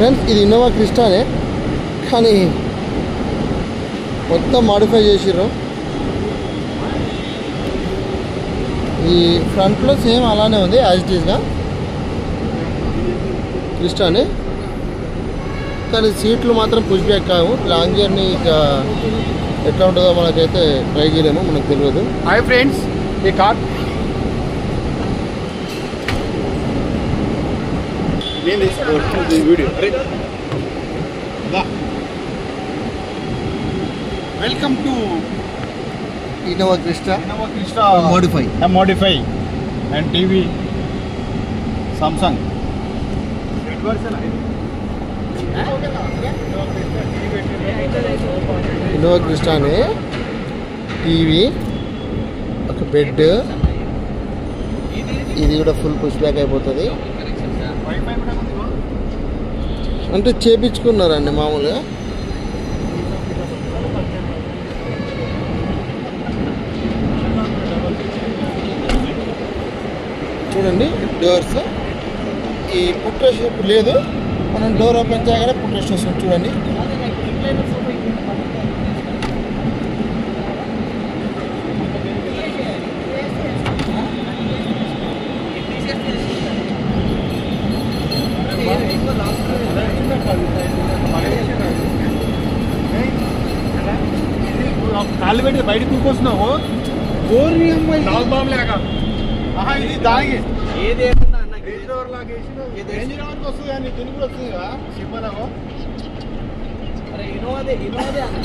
Friends ఇది Innova క్రిస్టానే కానీ మొత్తం మాడిఫై చేసిర్రు. ఈ ఫ్రంట్లో సేమ్ అలానే ఉంది యాజ్ ఇట్ ఈస్గా క్రిస్టానే కానీ సీట్లు మాత్రం పుష్ బ్యాక్ కావు. లాంగ్ జర్నీ ఇక ఎట్లా ఉంటుందో మనకైతే ట్రై చేయలేము మనకు తెలియదు. హాయ్ ఫ్రెండ్స్ ఈ కార్ ఏంది video welcome to Innova Crysta Krishna modify modify and TV Samsung Innova క్రిస్టానే TV ఒక బెడ్ ఇది కూడా ఫుల్ పుష్ బ్యాక్ అయిపోతుంది అంటే చేపించుకున్నారండి మామూలుగా. చూడండి డోర్స్. ఈ పుట్ట షేప్ లేదు. మనం డోర్ ఓపెన్ చేయగానే పుట్ట స్టేషన్ చూడండి. కాళ్ళు పెట్టి బయటకు కూకొస్తున్నావు గోరి అమ్మాయి. నాలుగు బాంబు లేక. ఆహా ఇది దానికి ఏది ఏమన్నా అన్న రేంజ్ రోవర్ లాగా వేసి రేంజ్ రోవర్కి వస్తుంది కానీ దీనికి కూడా వస్తుంది కదా. చెప్పరావు అరే ఇన్నోవాదే ఇన్నోవాదే అన్న.